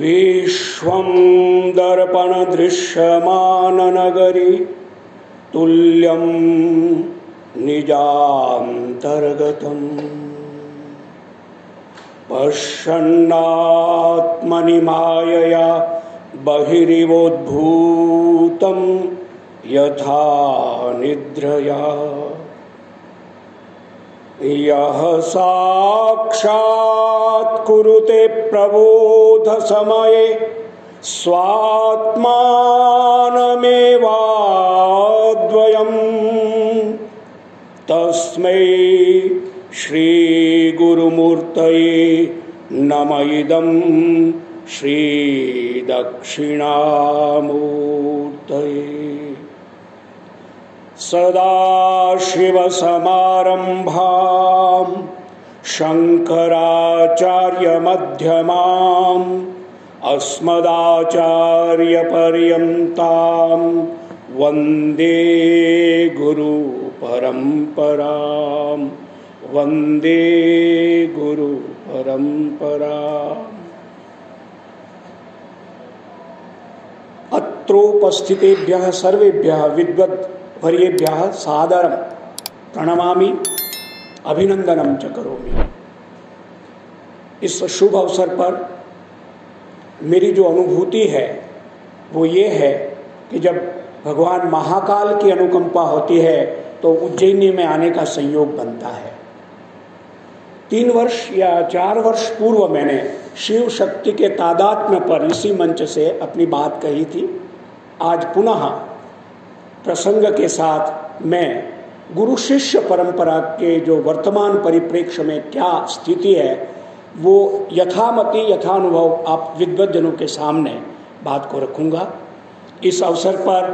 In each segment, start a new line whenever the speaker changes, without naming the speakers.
विश्वं दर्पणदृश्यमाननगरी तुल्यं निजान्तर्गतम्। पश्यन्नात्मनि मायया बहिरिवोद्भूतं यथा निद्रया। यः साक्षात् कुरुते प्रबोधसमये स्वात्मानमेवाद्वयम्। तस्मै श्रीगुरुमूर्तये नम इदं श्रीदक्षिणामूर्तये। सदाशिवसमारम्भाम् शङ्कराचार्यमध्यमाम् अस्मदाचार्यपर्यन्तां वंदे गुरुपरम्परां वंदे गुरुपरम्पराम्। अत्रोपस्थितेभ्यः सर्वेभ्यः विद्वद्वर्येभ्यः सादरं प्रणमामि, अभिनंदनम च करोमि। इस शुभ अवसर पर मेरी जो अनुभूति है, वो ये है कि जब भगवान महाकाल की अनुकंपा होती है तो उज्जैनी में आने का संयोग बनता है। तीन वर्ष या चार वर्ष पूर्व मैंने शिव शक्ति के तादात्म्य पर इसी मंच से अपनी बात कही थी। आज पुनः प्रसंग के साथ मैं गुरु शिष्य परंपरा के जो वर्तमान परिप्रेक्ष्य में क्या स्थिति है, वो यथामति यथानुभव आप विद्वजनों के सामने बात को रखूँगा। इस अवसर पर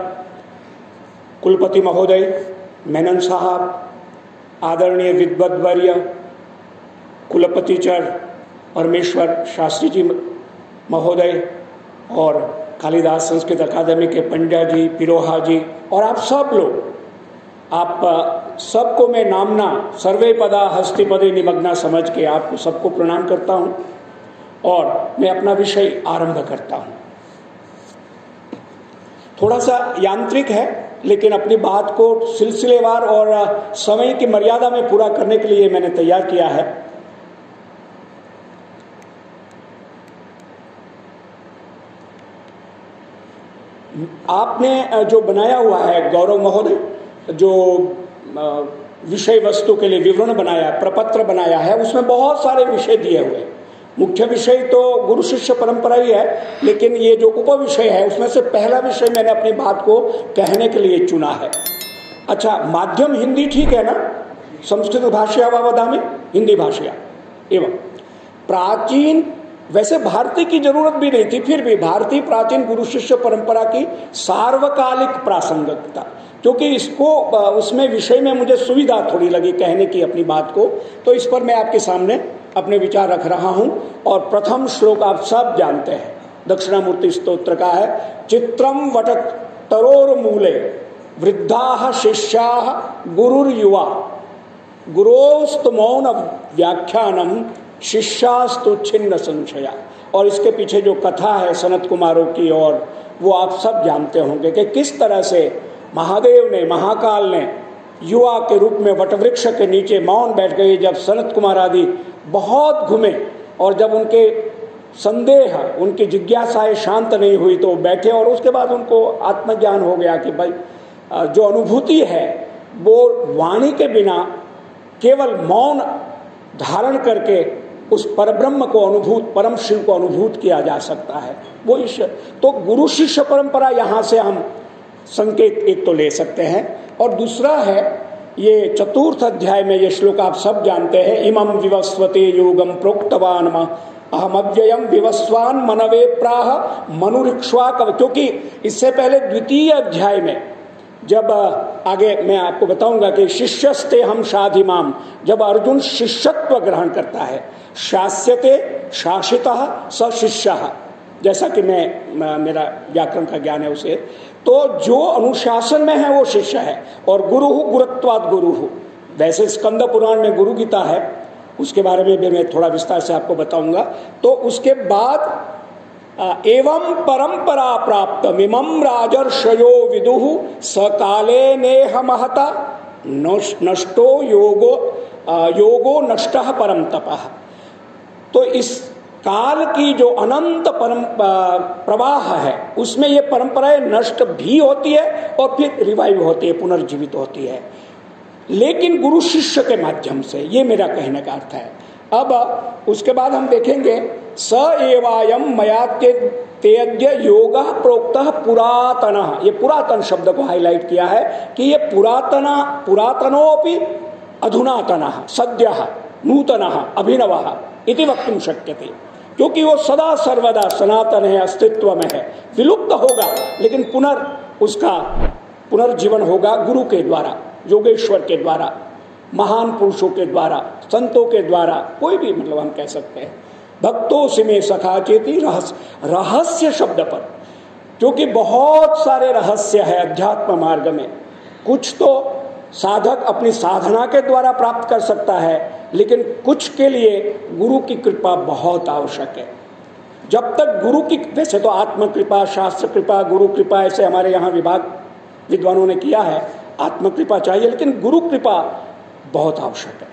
कुलपति महोदय, मेनन साहब, आदरणीय विद्वद्वर्य कुलपतिचर परमेश्वर शास्त्री जी महोदय और कालिदास संस्कृत अकादमी के पंड्या जी, पिरोहा जी और आप सब लोग, आप सबको मैं नामना, सर्वे पदा हस्ति पदे निमग्ना समझ के आपको सबको प्रणाम करता हूँ और मैं अपना विषय आरंभ करता हूँ। थोड़ा सा यांत्रिक है, लेकिन अपनी बात को सिलसिलेवार और समय की मर्यादा में पूरा करने के लिए मैंने तैयार किया है। आपने जो बनाया हुआ है गौरव महोदय, जो विषय वस्तु के लिए विवरण बनाया है प्रपत्र बनाया है, उसमें बहुत सारे विषय दिए हुए मुख्य विषय तो गुरु शिष्य परंपरा ही है, लेकिन ये जो उप विषय है, उसमें से पहला विषय मैंने अपनी बात को कहने के लिए चुना है। अच्छा माध्यम हिंदी ठीक है ना? संस्कृत भाषा में हिंदी भाषा। एवं प्राचीन वैसे भारतीय की ज़रूरत भी नहीं थी, फिर भी भारतीय प्राचीन गुरु शिष्य परंपरा की सार्वकालिक प्रासंगिकता, क्योंकि इसको उसमें विषय में मुझे सुविधा थोड़ी लगी कहने की अपनी बात को। तो इस पर मैं आपके सामने अपने विचार रख रहा हूँ, और प्रथम श्लोक आप सब जानते हैं। दक्षिणामूर्ति स्त्रोत्र का है चित्रम वट तरोर मूले वृद्धा शिष्या गुरुर युवा गुरोस्त मौन व्याख्यानम शिष्यास्तु छिन्न संशया। और इसके पीछे जो कथा है सनत कुमारों की और वो आप सब जानते होंगे कि किस तरह से महादेव ने, महाकाल ने युवा के रूप में वटवृक्ष के नीचे मौन बैठ गए जब सनत कुमार आदि बहुत घूमे। और जब उनके संदेह, उनकी जिज्ञासाएँ शांत नहीं हुई तो बैठे और उसके बाद उनको आत्मज्ञान हो गया कि भाई जो अनुभूति है, वो वाणी के बिना केवल मौन धारण करके उस परब्रह्म को अनुभूत, परम शिव को अनुभूत किया जा सकता है। वो ईश्वर तो गुरु शिष्य परंपरा यहाँ से हम संकेत एक तो ले सकते हैं। और दूसरा है, ये चतुर्थ अध्याय में ये श्लोक आप सब जानते हैं इमम विवस्वते योगम प्रोक्तवान अहम अव्ययम विवस्वान मनवे प्राह, मनुरिक्ष्वा क्योंकि इससे पहले द्वितीय अध्याय में जब आगे मैं आपको बताऊँगा कि शिष्यस्ते हम शाधिमाम। जब अर्जुन शिष्यत्व ग्रहण करता है, शास्यते शासित स शिष्य जैसा कि मैं मेरा व्याकरण का ज्ञान है उसे तो जो अनुशासन में है वो शिष्य है, और गुरु गुरुत्वाद गुरु। वैसे स्कंद पुराण में गुरु गीता है, उसके बारे में भी मैं थोड़ा विस्तार से आपको बताऊँगा। तो उसके बाद एवं परंपरा प्राप्त मिमम राजर्षयो विदु। सकाले नेह महता। नष्टो योगो योगो नष्ट परम तप। तो इस काल की जो अनंत परम प्रवाह है, उसमें ये परंपराएँ नष्ट भी होती है और फिर रिवाइव होती है, पुनर्जीवित होती है। लेकिन गुरु शिष्य के माध्यम से, ये मेरा कहने का अर्थ है अब उसके बाद हम देखेंगे, स एवायम मया तेज्य योग प्रोक्त पुरातन। ये पुरातन शब्द को हाईलाइट किया है कि ये पुरातन, पुरातनोपि अधुनातन, सद्य, नूतन, अभिनव इति वक्तुम शक्य थे क्योंकि वो सदा सर्वदा सनातन है, अस्तित्व में है। विलुप्त होगा, लेकिन पुनर् उसका पुनर्जीवन होगा गुरु के द्वारा, योगेश्वर के द्वारा। महान पुरुषों के द्वारा, संतों के द्वारा कोई भी मतलब हम कह सकते हैं। भक्तों से में सखा चेती रहस्य रहस्य शब्द पर। क्योंकि बहुत सारे रहस्य है अध्यात्म मार्ग में। कुछ तो साधक अपनी साधना के द्वारा प्राप्त कर सकता है, लेकिन कुछ के लिए गुरु की कृपा बहुत आवश्यक है। जब तक गुरु की, वैसे तो आत्म कृपा शास्त्र कृपा, गुरु कृपा, ऐसे हमारे यहाँ विभाग विद्वानों ने किया है आत्म कृपा चाहिए, लेकिन गुरु कृपा बहुत आवश्यक है।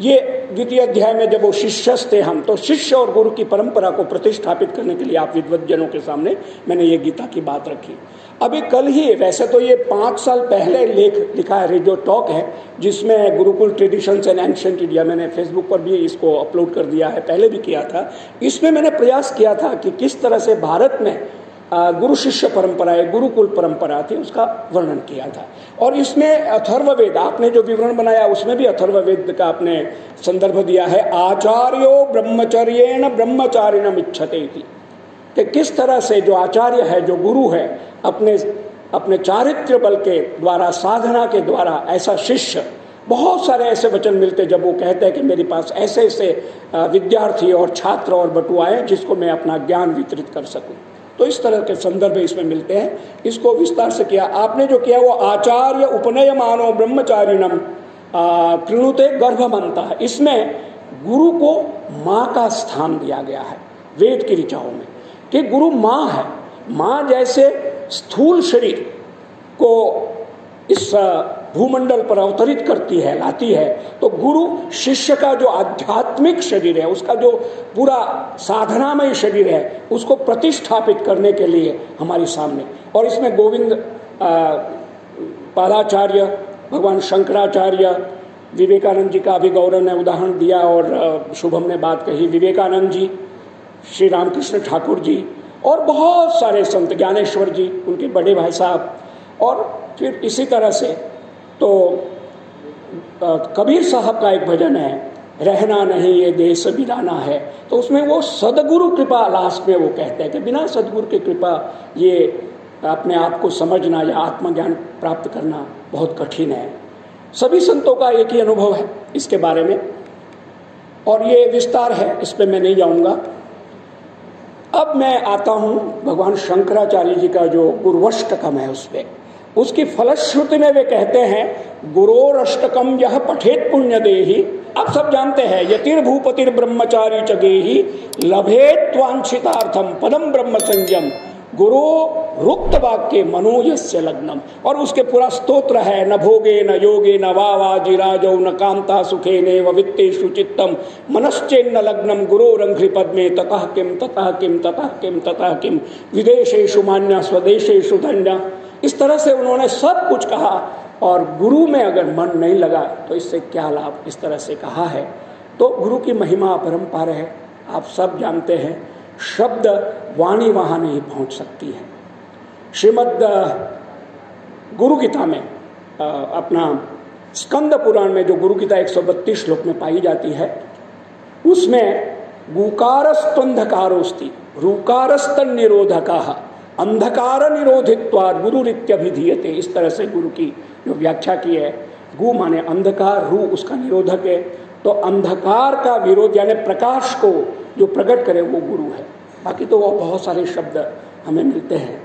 ये द्वितीय अध्याय में जब वो शिष्य थे हम तो शिष्य और गुरु की परंपरा को प्रतिष्ठापित करने के लिए आप विद्वजनों के सामने मैंने ये गीता की बात रखी। अभी कल ही, वैसे तो ये पाँच साल पहले लेख लिखा है, रेडियो टॉक है, जिसमें gurukul traditions and ancient India, मैंने फेसबुक पर भी इसको अपलोड कर दिया है, पहले भी किया था। इसमें मैंने प्रयास किया था कि किस तरह से भारत में गुरु शिष्य परंपरा है गुरुकुल परंपरा थी, उसका वर्णन किया था। और इसमें अथर्ववेद, आपने जो विवरण बनाया, उसमें भी अथर्ववेद का आपने संदर्भ दिया है। आचार्यो ब्रह्मचर्य ब्रह्मचारिणम इच्छते थी कि किस तरह से जो आचार्य है, जो गुरु है, अपने अपने चारित्र बल के द्वारा, साधना के द्वारा, ऐसा शिष्य, बहुत सारे ऐसे वचन मिलते, जब वो कहते हैं कि मेरे पास ऐसे ऐसे विद्यार्थी और छात्र और बटुआ बटुआए जिसको मैं अपना ज्ञान वितरित कर सकूँ। तो इस तरह के संदर्भ इसमें मिलते हैं। इसको विस्तार से किया। आपने जो किया वो आचार्य उपनय मानो ब्रह्मचारिणम कृणुते गर्भ बनता है इसमें गुरु को माँ का स्थान दिया गया है, वेद की ऋचाओं में। कि गुरु माँ है, माँ जैसे स्थूल शरीर को इस भूमंडल पर अवतरित करती है, लाती है। तो गुरु शिष्य का जो आध्यात्मिक शरीर है, उसका जो पूरा साधनामय शरीर है, उसको प्रतिष्ठापित करने के लिए हमारे सामने। और इसमें गोविंद पादाचार्य, भगवान शंकराचार्य, विवेकानंद जी का भी गौरव ने उदाहरण दिया और शुभम ने बात कही। विवेकानंद जी, श्री रामकृष्ण ठाकुर जी और बहुत सारे संत, ज्ञानेश्वर जी, उनके बड़े भाई साहब। और फिर इसी तरह से तो कबीर साहब का एक भजन है, रहना नहीं ये देश बिराना है। तो उसमें वो सदगुरु कृपा लास्ट में वो कहते हैं कि बिना सदगुरु की कृपा ये अपने आप को समझना या आत्मज्ञान प्राप्त करना बहुत कठिन है। सभी संतों का एक ही अनुभव है इसके बारे में। और ये विस्तार है, इस पर मैं नहीं जाऊँगा। अब मैं आता हूँ भगवान शंकराचार्य जी का जो गुरुवष्टकम है उस पर उसकी फलश्रुति में वे कहते हैं गुरोरष्टकम यह पठेत पुण्य देही अब सब जानते हैं यतिर भूपतिर ब्रह्मचारी चगेही लभेत्वांशितार्थम पदम ब्रह्म संयम गुरु रुक्त वाक्य मनोजस्य लग्नम। और उसके पूरा स्तोत्र है, न भोगे, न योगे, न वावाजी राजौ न कांता सुखे ने वित्तेषु, चित्तम। मनश्चेन्न लग्नम, गुरो रंघ्रि पद्मे, ततः किम ततः किम ततः किम ततः किम। विदेशेषु मान्य, स्वदेशेषु धन्य। इस तरह से उन्होंने सब कुछ कहा और गुरु में अगर मन नहीं लगा तो इससे क्या लाभ इस तरह से कहा है। तो गुरु की महिमा अपरंपार है। आप सब जानते हैं, शब्द वाणी वहाँ नहीं पहुँच सकती है। श्रीमद गुरु गीता में अपना स्कंद पुराण में जो गुरु गीता 132 श्लोक में पाई जाती है, उसमें गुकारस्तंधकारोस्ती रुकारस्त निरोधका अंधकार निरोधित्वाद गुरु रित्यभिधीयते इस तरह से गुरु की जो व्याख्या की है, गु माने अंधकार, रू उसका निरोधक है। तो अंधकार का विरोध यानी प्रकाश को जो प्रकट करे, वो गुरु है। बाकी तो वो बहुत सारे शब्द हमें मिलते हैं।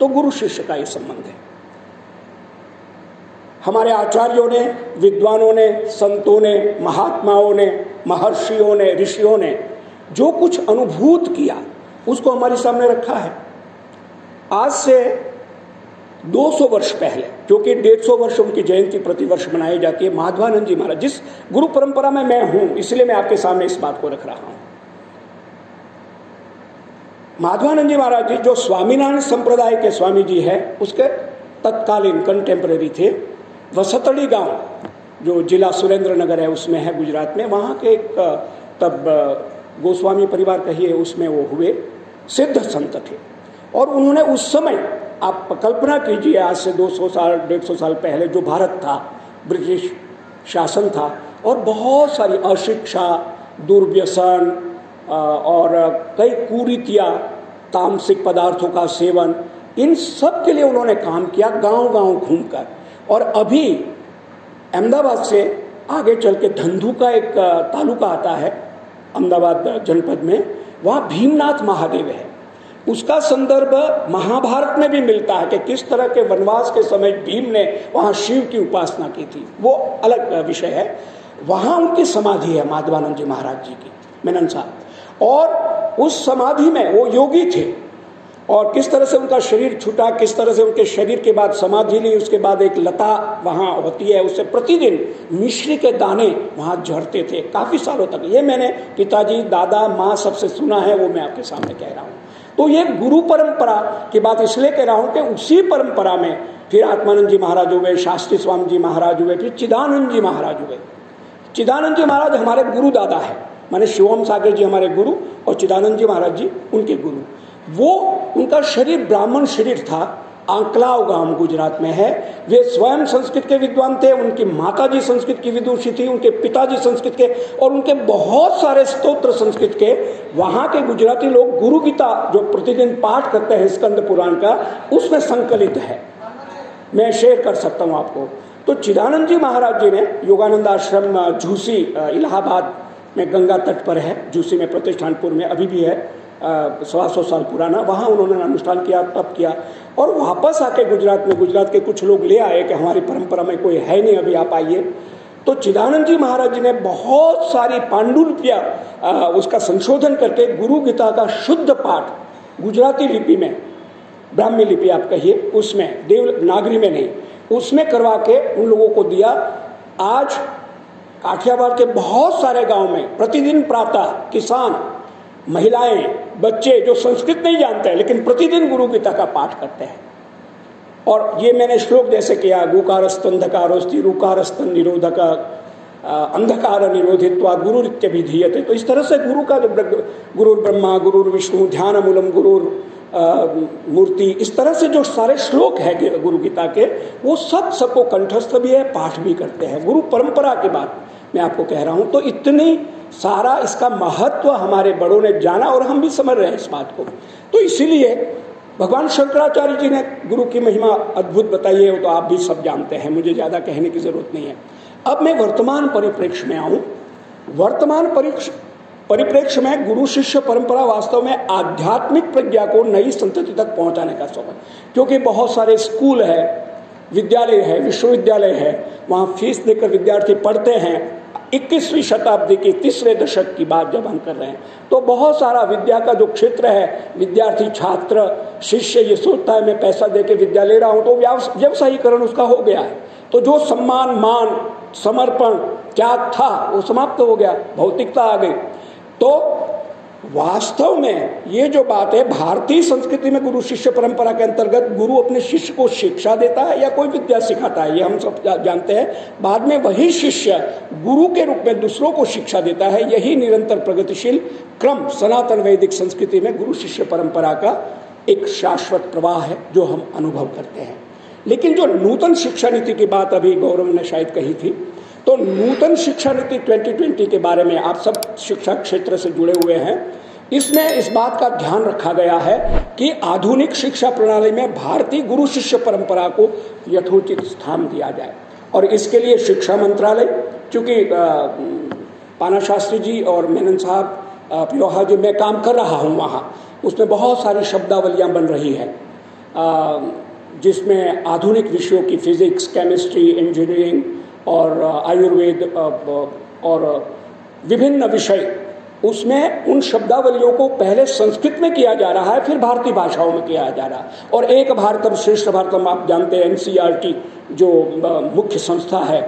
तो गुरु शिष्य का ये संबंध है। हमारे आचार्यों ने, विद्वानों ने, संतों ने, महात्माओं ने, महर्षियों ने, ऋषियों ने जो कुछ अनुभूत किया, उसको हमारे सामने रखा है। आज से 200 वर्ष पहले, जो कि 150 वर्ष उनकी जयंती प्रतिवर्ष मनाई जाती है माधवानंद जी महाराज, जिस गुरु परंपरा में मैं हूँ, इसलिए मैं आपके सामने इस बात को रख रहा हूँ। माधवानंद जी महाराज जी, जो स्वामीनारायण संप्रदाय के स्वामी जी है, उसके तत्कालीन कंटेम्प्रेरी थे। वसतड़ी गाँव, जो जिला सुरेंद्र नगर है, उसमें है गुजरात में। वहाँ के एक, तब, गोस्वामी परिवार कहिए, उसमें वो हुए, सिद्ध संत थे। और उन्होंने उस समय, आप कल्पना कीजिए, आज से 200 साल 150 साल पहले जो भारत था, ब्रिटिश शासन था, और बहुत सारी अशिक्षा, दुर्व्यसन और कई कुरीतियाँ, तामसिक पदार्थों का सेवन, इन सब के लिए उन्होंने काम किया गाँव गाँव घूमकर। और अभी अहमदाबाद से आगे चल के धंधु का एक तालुका आता है, अहमदाबाद जनपद में, वहाँ भीमनाथ महादेव है। उसका संदर्भ महाभारत में भी मिलता है कि किस तरह के वनवास के समय भीम ने वहाँ शिव की उपासना की थी। वो अलग विषय है। वहाँ उनकी समाधि है माधवानंद जी महाराज जी की, मेनन साहब। और उस समाधि में वो योगी थे। और किस तरह से उनका शरीर छूटा, किस तरह से उनके शरीर के बाद समाधि ली, उसके बाद एक लता वहाँ होती है, उससे प्रतिदिन मिश्री के दाने वहाँ झड़ते थे, काफ़ी सालों तक। ये मैंने पिताजी, दादा, माँ सबसे सुना है, वो मैं आपके सामने कह रहा हूँ। तो ये गुरु परंपरा की बात इसलिए कह रहा हूँ कि उसी परंपरा में फिर आत्मानंद जी महाराज हुए, शास्त्री स्वामी जी महाराज हुए, फिर चिदानंद जी महाराज हुए। चिदानंद जी महाराज हमारे गुरु दादा है। माने शिवम सागर जी हमारे गुरु और चिदानंद जी महाराज जी उनके गुरु। वो उनका शरीर ब्राह्मण शरीर था आंकलाव गाँव गुजरात में है। वे स्वयं संस्कृत के विद्वान थे, उनकी माता जी संस्कृत की विदुषी थी, उनके पिताजी संस्कृत के और उनके बहुत सारे स्तोत्र संस्कृत के। वहाँ के गुजराती लोग गुरु गीता जो प्रतिदिन पाठ करते हैं स्कंद पुराण का, उसमें संकलित है। मैं शेयर कर सकता हूँ आपको। तो चिदानंद जी महाराज जी ने योगानंद आश्रम झूसी इलाहाबाद में गंगा तट पर है। झूसी में प्रतिष्ठानपुर में अभी भी है। सवा सौ साल पुराना, वहाँ उन्होंने अनुष्ठान किया, तप किया और वापस आके गुजरात में, गुजरात के कुछ लोग ले आए कि हमारी परंपरा में कोई है नहीं, अभी आप आइए। तो चिदानंद जी महाराज जी ने बहुत सारी पांडुलिपियाँ उसका संशोधन करके गुरु गीता का शुद्ध पाठ गुजराती लिपि में, ब्राह्मी लिपि आप कहिए, उसमें, देव, नागरी में नहीं, उसमें करवा के उन लोगों को दिया। आज काठियावाड़ के बहुत सारे गाँव में प्रतिदिन प्रातः किसान महिलाएँ, बच्चे जो संस्कृत नहीं जानते हैं, लेकिन प्रतिदिन गुरु गीता का पाठ करते हैं। और ये मैंने श्लोक जैसे किया गुकारस्त अंधकारोस्ति रुकारस्त निरोधक अंधकार निरोधित्वा गुरु नित्य विधीयते। तो इस तरह से गुरु का गुरु ब्रह्मा गुरु विष्णु ध्यान मूलम गुरु मूर्ति, इस तरह से जो सारे श्लोक है गुरु गीता के, वो सब सबको कंठस्थ भी है, पाठ भी करते हैं। गुरु परंपरा की बात। मैं आपको कह रहा हूँ। तो इतनी सारा इसका महत्व हमारे बड़ों ने जाना और हम भी समझ रहे हैं इस बात को। तो इसीलिए भगवान शंकराचार्य जी ने गुरु की महिमा अद्भुत बताई है, वो तो आप भी सब जानते हैं, मुझे ज़्यादा कहने की ज़रूरत नहीं है। अब मैं वर्तमान परिप्रेक्ष्य में आऊँ। वर्तमान परिप्रेक्ष्य में गुरु शिष्य परंपरा वास्तव में आध्यात्मिक प्रज्ञा को नई संतति तक पहुँचाने का समय क्योंकि बहुत सारे स्कूल है, विद्यालय है, विश्वविद्यालय है, वहाँ फ़ीस देकर विद्यार्थी पढ़ते हैं इक्कीसवीं शताब्दी के तीसरे दशक की बात जब हम कर रहे हैं तो बहुत सारा विद्या का जो क्षेत्र है, विद्यार्थी, छात्र, शिष्य, ये सोचता है मैं पैसा दे के विद्या ले रहा हूँ तो व्यवसायीकरण उसका हो गया है। तो जो सम्मान, मान, समर्पण क्या था, वो समाप्त हो गया, भौतिकता आ गई। तो वास्तव में ये जो बात है, भारतीय संस्कृति में गुरु शिष्य परंपरा के अंतर्गत गुरु अपने शिष्य को शिक्षा देता है या कोई विद्या सिखाता है, ये हम सब जानते हैं। बाद में वही शिष्य गुरु के रूप में दूसरों को शिक्षा देता है, यही निरंतर प्रगतिशील क्रम सनातन वैदिक संस्कृति में गुरु शिष्य परंपरा का एक शाश्वत प्रवाह है, जो हम अनुभव करते हैं। लेकिन जो नूतन शिक्षा नीति की बात अभी गौरव ने शायद कही थी तो नूतन शिक्षा नीति 2020 के बारे में आप सब शिक्षा क्षेत्र से जुड़े हुए हैं। इसमें इस बात का ध्यान रखा गया है कि आधुनिक शिक्षा प्रणाली में भारतीय गुरु शिष्य परंपरा को यथोचित स्थान दिया जाए। और इसके लिए शिक्षा मंत्रालय, चूँकि पाना शास्त्री जी और मेनन साहब प्योहा जी, मैं काम कर रहा हूँ वहाँ, उसमें बहुत सारी शब्दावलियाँ बन रही है। जिसमें आधुनिक विषयों की फिजिक्स, केमिस्ट्री, इंजीनियरिंग और आयुर्वेद और विभिन्न विषय, उसमें उन शब्दावलियों को पहले संस्कृत में किया जा रहा है, फिर भारतीय भाषाओं में किया जा रहा है। और एक भारतम श्रेष्ठ भारतम, आप जानते हैं एनसीईआरटी जो मुख्य संस्था है,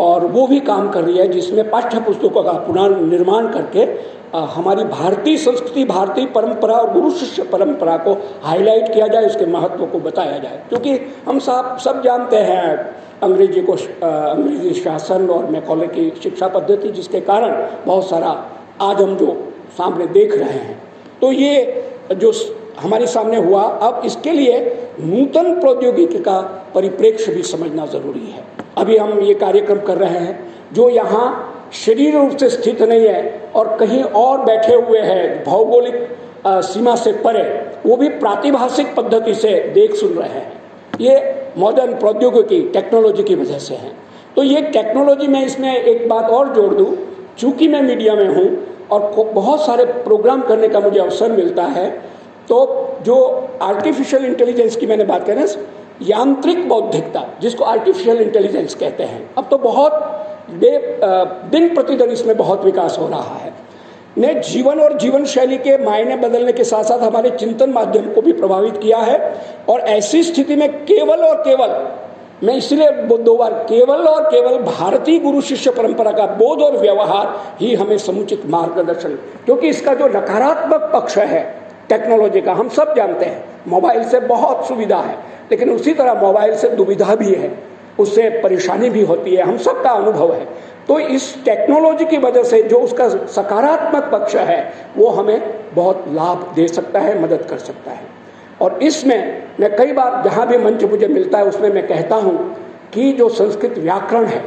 और वो भी काम कर रही है, जिसमें पाठ्य पुस्तकों का पुनर्निर्माण करके हमारी भारतीय संस्कृति, भारतीय परंपरा और गुरु शिष्य परंपरा को हाईलाइट किया जाए, उसके महत्व को बताया जाए। क्योंकि हम सब सब जानते हैं अंग्रेज़ी को अंग्रेज़ी शासन और मैकॉले की शिक्षा पद्धति जिसके कारण बहुत सारा आज हम जो सामने देख रहे हैं। तो ये जो हमारे सामने हुआ, अब इसके लिए नूतन प्रौद्योगिकी का परिप्रेक्ष्य भी समझना ज़रूरी है। अभी हम ये कार्यक्रम कर रहे हैं, जो यहाँ शरीर रूप से स्थित नहीं है और कहीं और बैठे हुए हैं, भौगोलिक सीमा से परे, वो भी प्रातिभाषिक पद्धति से देख सुन रहे हैं। ये मॉडर्न प्रौद्योगिकी टेक्नोलॉजी की वजह से है। तो ये टेक्नोलॉजी में इसमें एक बात और जोड़ दूँ। चूँकि मैं मीडिया में हूँ और बहुत सारे प्रोग्राम करने का मुझे अवसर मिलता है तो जो आर्टिफिशियल इंटेलिजेंस की मैंने बात करें यांत्रिक बौद्धिकता, जिसको आर्टिफिशियल इंटेलिजेंस कहते हैं, अब तो बहुत दिन प्रतिदिन इसमें बहुत विकास हो रहा है। ने जीवन और जीवन शैली के मायने बदलने के साथ साथ हमारे चिंतन माध्यम को भी प्रभावित किया है और ऐसी स्थिति में केवल और केवल, मैं इसलिए दो बार, केवल और केवल भारतीय गुरु शिष्य परंपरा का बोध और व्यवहार ही हमें समुचित मार्गदर्शन, क्योंकि इसका जो नकारात्मक पक्ष है, टेक्नोलॉजी का, हम सब जानते हैं, मोबाइल से बहुत सुविधा है, लेकिन उसी तरह मोबाइल से दुविधा भी है। उससे परेशानी भी होती है, हम सबका अनुभव है। तो इस टेक्नोलॉजी की वजह से जो उसका सकारात्मक पक्ष है, वो हमें बहुत लाभ दे सकता है, मदद कर सकता है। और इसमें मैं कई बार, जहाँ भी मंच मुझे मिलता है, उसमें मैं कहता हूँ कि जो संस्कृत व्याकरण है,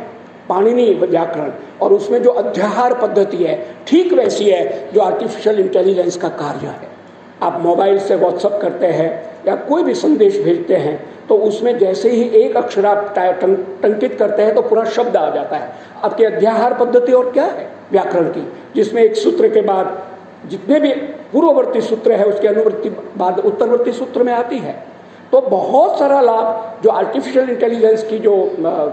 पाणिनी व्याकरण, और उसमें जो अध्याहार पद्धति है, ठीक वैसी है, जो आर्टिफिशियल इंटेलिजेंस का कार्य है। आप मोबाइल से व्हाट्सअप करते हैं या कोई भी संदेश भेजते हैं तो उसमें जैसे ही एक अक्षर आप टंकित करते हैं तो पूरा शब्द आ जाता है। आपकी अध्याहार पद्धति और क्या है व्याकरण की? जिसमें एक सूत्र के बाद जितने भी पूर्ववर्ती सूत्र है, उसके अनुवर्ती बाद उत्तरवर्ती सूत्र में आती है। तो बहुत सारा लाभ जो आर्टिफिशियल इंटेलिजेंस की जो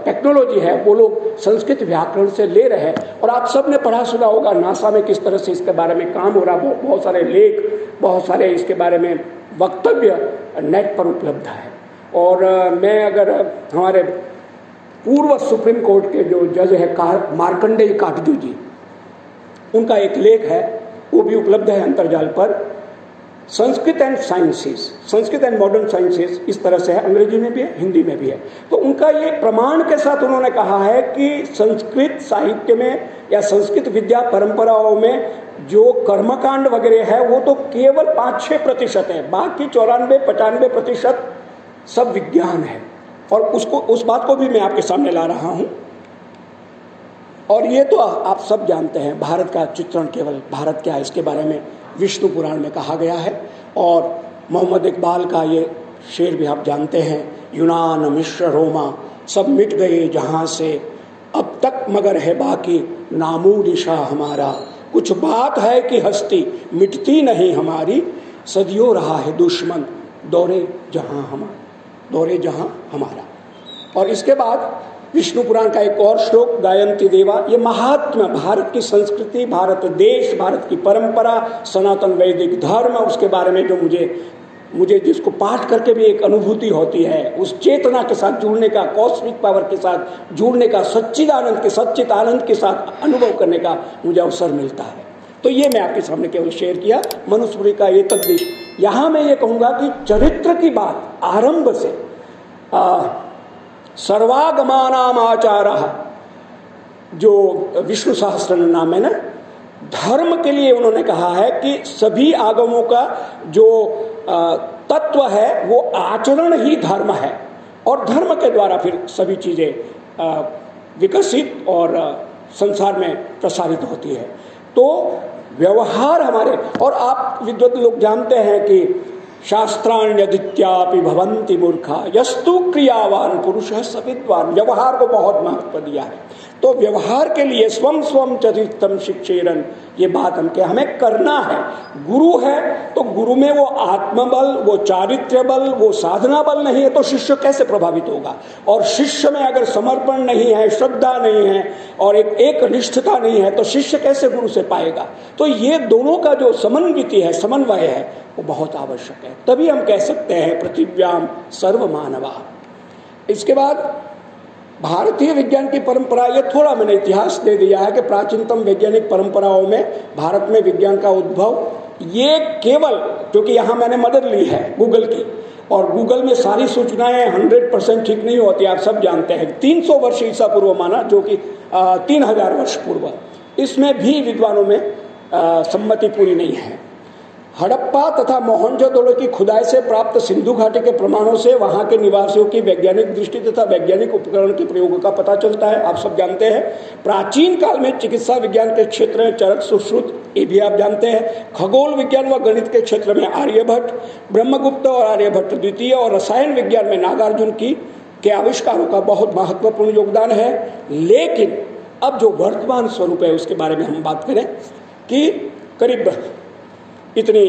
टेक्नोलॉजी है, वो लोग संस्कृत व्याकरण से ले रहे हैं। और आप सबने पढ़ा सुना होगा नासा में किस तरह से इसके बारे में काम हो रहा है। बहुत सारे लेख, बहुत सारे इसके बारे में वक्तव्य नेट पर उपलब्ध है। और मैं अगर हमारे पूर्व सुप्रीम कोर्ट के जो जज है मार्कंडेय काटजू जी, उनका एक लेख है, वो भी उपलब्ध है अंतर्जाल पर। Sanskrit and sciences Sanskrit and modern sciences इस तरह से है, अंग्रेज़ी में भी है, हिंदी में भी है। तो उनका ये प्रमाण के साथ उन्होंने कहा है कि संस्कृत साहित्य में या संस्कृत विद्या परंपराओं में जो कर्मकांड वगैरह है, वो तो केवल पाँच छः प्रतिशत है, बाकी चौरानवे पचानवे प्रतिशत सब विज्ञान है। और उसको, उस बात को भी मैं आपके सामने ला रहा हूँ। और ये तो आप सब जानते हैं, भारत का चित्रण केवल, भारत क्या है, इसके बारे में विष्णु पुराण में कहा गया है। और मोहम्मद इकबाल का ये शेर भी आप जानते हैं, यूनान मिश्र रोमा, सब मिट गए जहाँ से। अब तक मगर है बाकी नामू निशा हमारा। कुछ बात है कि हस्ती मिटती नहीं हमारी। सदियों रहा है दुश्मन, दौरे जहाँ हमारा दौरे जहाँ हमारा। और इसके बाद विष्णु पुराण का एक और श्लोक गायंती देवा ये महात्मा भारत की संस्कृति भारत देश भारत की परंपरा सनातन वैदिक धर्म उसके बारे में जो मुझे मुझे जिसको पाठ करके भी एक अनुभूति होती है उस चेतना के साथ जुड़ने का कॉस्मिक पावर के साथ जुड़ने का सच्चिद आनंद के सच्चित आनंद के साथ अनुभव करने का मुझे अवसर मिलता है। तो ये मैं आपके सामने केवल शेयर किया मनुस्मृति का ये तद्देश यहाँ मैं ये कहूँगा कि चरित्र की बात आरंभ से आ, सर्वागमानाम आचार, जो विष्णु सहस्त्र नाम है ना, धर्म के लिए उन्होंने कहा है कि सभी आगमों का जो तत्व है, वो आचरण ही धर्म है। और धर्म के द्वारा फिर सभी चीज़ें विकसित और संसार में प्रसारित होती है। तो व्यवहार हमारे, और आप विद्वत लोग जानते हैं कि शास्त्राण्यदित्यापि मूर्खा। यस्तु क्रियावान पुरुष है सविद्वान। व्यवहार को बहुत महत्व दिया है। तो व्यवहार के लिए स्वम स्वम चरितम शिक्षेरन, ये बात हम के हमें करना है। गुरु है तो गुरु में वो आत्मबल, वो चारित्र्य बल वो साधना बल नहीं है तो शिष्य कैसे प्रभावित होगा? और शिष्य में अगर समर्पण नहीं है, श्रद्धा नहीं है, और एक एक निष्ठता नहीं है तो शिष्य कैसे गुरु से पाएगा? तो ये दोनों का जो समन्विति है, समन्वय है, वो बहुत आवश्यक है। तभी हम कह सकते हैं पृथिव्याम सर्व मानवा इसके बाद भारतीय विज्ञान की परंपरा, ये थोड़ा मैंने इतिहास दे दिया है कि प्राचीनतम वैज्ञानिक परंपराओं में भारत में विज्ञान का उद्भव, ये केवल, क्योंकि यहाँ मैंने मदद ली है गूगल की, और गूगल में सारी सूचनाएँ हंड्रेड परसेंट ठीक नहीं होती, आप सब जानते हैं। 300 वर्ष ईसा पूर्व माना, जो कि तीन हज़ार वर्ष पूर्व। इसमें भी विद्वानों में सम्मति पूरी नहीं है। हड़प्पा तथा मोहनजोदड़ो की खुदाई से प्राप्त सिंधु घाटी के प्रमाणों से वहाँ के निवासियों की वैज्ञानिक दृष्टि तथा वैज्ञानिक उपकरण के प्रयोग का पता चलता है। आप सब जानते हैं। प्राचीन काल में चिकित्सा विज्ञान के क्षेत्र में चरक, सुश्रुत, ये भी आप जानते हैं। खगोल विज्ञान व गणित के क्षेत्र में आर्यभट्ट, ब्रह्मगुप्त और आर्यभट्ट द्वितीय और रसायन विज्ञान में नागार्जुन की के आविष्कारों का बहुत महत्वपूर्ण योगदान है। लेकिन अब जो वर्तमान स्वरूप है, उसके बारे में हम बात करें कि करीब इतनी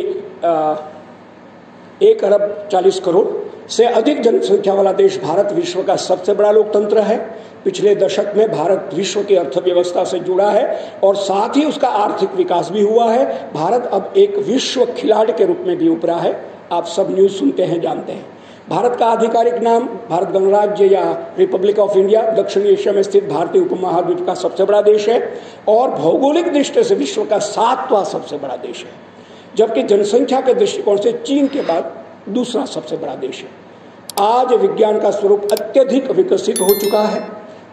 एक अरब चालीस करोड़ से अधिक जनसंख्या वाला देश भारत विश्व का सबसे बड़ा लोकतंत्र है। पिछले दशक में भारत विश्व की अर्थव्यवस्था से जुड़ा है और साथ ही उसका आर्थिक विकास भी हुआ है। भारत अब एक विश्व खिलाड़ी के रूप में भी उभरा है। आप सब न्यूज़ सुनते हैं, जानते हैं। भारत का आधिकारिक नाम भारत गणराज्य या रिपब्लिक ऑफ़ इंडिया, दक्षिण एशिया में स्थित भारतीय उपमहाद्वीप का सबसे बड़ा देश है और भौगोलिक दृष्टि से विश्व का सातवां सबसे बड़ा देश है। जबकि जनसंख्या के दृष्टिकोण से चीन के बाद दूसरा सबसे बड़ा देश है। आज विज्ञान का स्वरूप अत्यधिक विकसित हो चुका है।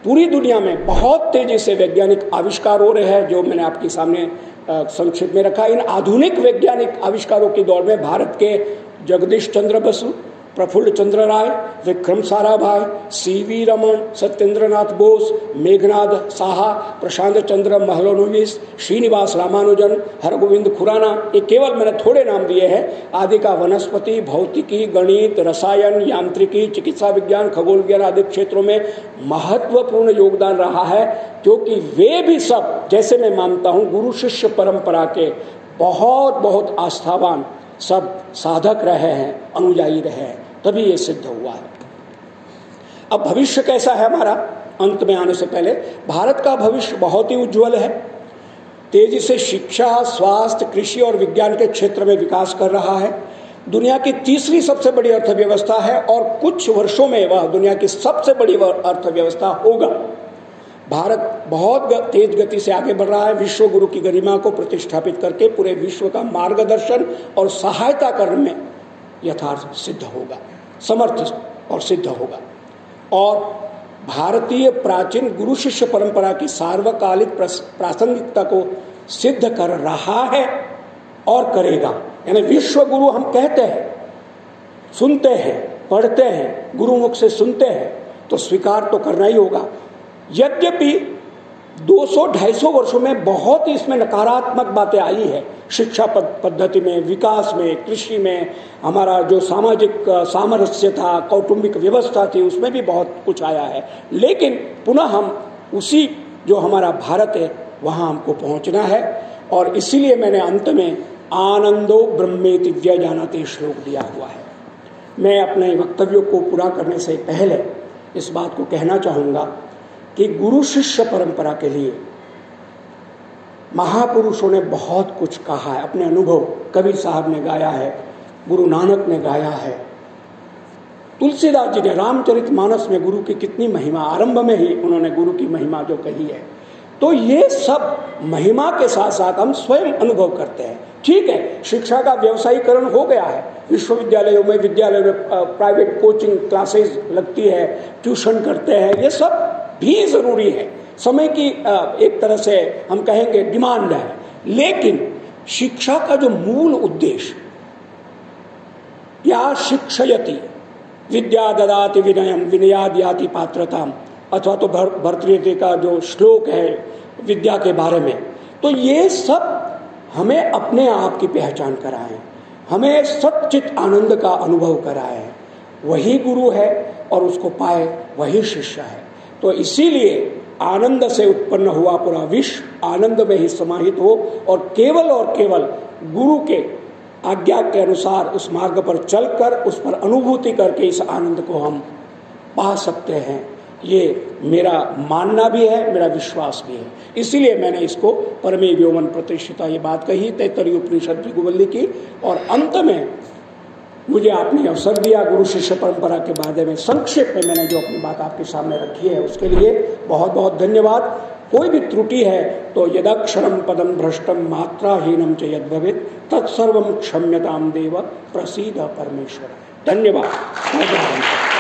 पूरी दुनिया में बहुत तेज़ी से वैज्ञानिक आविष्कार हो रहे हैं, जो मैंने आपके सामने संक्षिप्त में रखा। इन आधुनिक वैज्ञानिक आविष्कारों के दौर में भारत के जगदीश चंद्र बसु प्रफुल्ल चंद्र राय विक्रम साराभाई सी वी रमन, सत्येंद्रनाथ बोस मेघनाथ साहा, प्रशांत चंद्र महलोनोविस श्रीनिवास रामानुजन, हरगोविंद खुराना, ये केवल मैंने थोड़े नाम दिए हैं। आदि का वनस्पति, भौतिकी, गणित, रसायन, यांत्रिकी, चिकित्सा विज्ञान, खगोल विज्ञान आदि क्षेत्रों में महत्वपूर्ण योगदान रहा है, क्योंकि वे भी सब, जैसे मैं मानता हूँ, गुरु शिष्य परंपरा के बहुत बहुत आस्थावान सब साधक रहे हैं, अनुयायी रहे हैं। तभी ये सिद्ध हुआ है। अब भविष्य कैसा है हमारा? अंत में आने से पहले, भारत का भविष्य बहुत ही उज्जवल है। तेज़ी से शिक्षा, स्वास्थ्य, कृषि और विज्ञान के क्षेत्र में विकास कर रहा है। दुनिया की तीसरी सबसे बड़ी अर्थव्यवस्था है और कुछ वर्षों में वह दुनिया की सबसे बड़ी अर्थव्यवस्था होगा। भारत बहुत तेज गति से आगे बढ़ रहा है। विश्व गुरु की गरिमा को प्रतिष्ठापित करके पूरे विश्व का मार्गदर्शन और सहायता करने में यथार्थ सिद्ध होगा, समर्थ और सिद्ध होगा। और भारतीय प्राचीन गुरु शिष्य परंपरा की सार्वकालिक प्रासंगिकता को सिद्ध कर रहा है और करेगा। यानी विश्व गुरु हम कहते हैं, सुनते हैं, पढ़ते हैं, गुरुमुख से सुनते हैं तो स्वीकार तो करना ही होगा। यद्यपि 200-250 वर्षों में बहुत ही इसमें नकारात्मक बातें आई है। शिक्षा पद्धति में, विकास में, कृषि में, हमारा जो सामाजिक सामरस्य था, कौटुंबिक व्यवस्था थी, उसमें भी बहुत कुछ आया है। लेकिन पुनः हम उसी जो हमारा भारत है, वहाँ हमको पहुँचना है। और इसीलिए मैंने अंत में आनंदो ब्रह्मे दिव्य जानाते श्लोक दिया हुआ है। मैं अपने वक्तव्यों को पूरा करने से पहले इस बात को कहना चाहूँगा कि गुरु शिष्य परंपरा के लिए महापुरुषों ने बहुत कुछ कहा है। अपने अनुभव कबीर साहब ने गाया है, गुरु नानक ने गाया है। तुलसीदास जी ने रामचरित मानस में गुरु की कितनी महिमा, आरंभ में ही उन्होंने गुरु की महिमा जो कही है। तो ये सब महिमा के साथ साथ हम स्वयं अनुभव करते हैं। ठीक है, शिक्षा का व्यवसायीकरण हो गया है। विश्वविद्यालयों में, विद्यालयों में प्राइवेट कोचिंग क्लासेस लगती है ट्यूशन करते हैं, ये सब भी ज़रूरी है। समय की एक तरह से हम कहेंगे डिमांड है। लेकिन शिक्षा का जो मूल उद्देश्य, या शिक्षयति, विद्या ददाति विनयम विनयाद याति पात्रता अथवा तो भरतृति का जो श्लोक है विद्या के बारे में तो ये सब हमें अपने आप की पहचान कराएँ। हमें सचित आनंद का अनुभव कराए। वही गुरु है और उसको पाए वही शिष्य है। तो इसीलिए आनंद से उत्पन्न हुआ पूरा विश्व आनंद में ही समाहित हो और केवल और केवल गुरु के आज्ञा के अनुसार उस मार्ग पर चलकर उस पर अनुभूति करके इस आनंद को हम पा सकते हैं। ये मेरा मानना भी है, मेरा विश्वास भी है। इसीलिए मैंने इसको परमे व्योमन प्रतिष्ठिता ये बात कही तैतरी उपनिषद भृगुवल्ली की। और अंत में मुझे आपने अवसर दिया गुरु शिष्य परंपरा के बारे में, संक्षेप में मैंने जो अपनी बात आपके सामने रखी है, उसके लिए बहुत बहुत धन्यवाद। कोई भी त्रुटि है तो यदक्षरम पदम भ्रष्टम मात्राहीनम च यद भवित तत्सर्व क्षम्यताम देव प्रसिद परमेश्वर। धन्यवाद।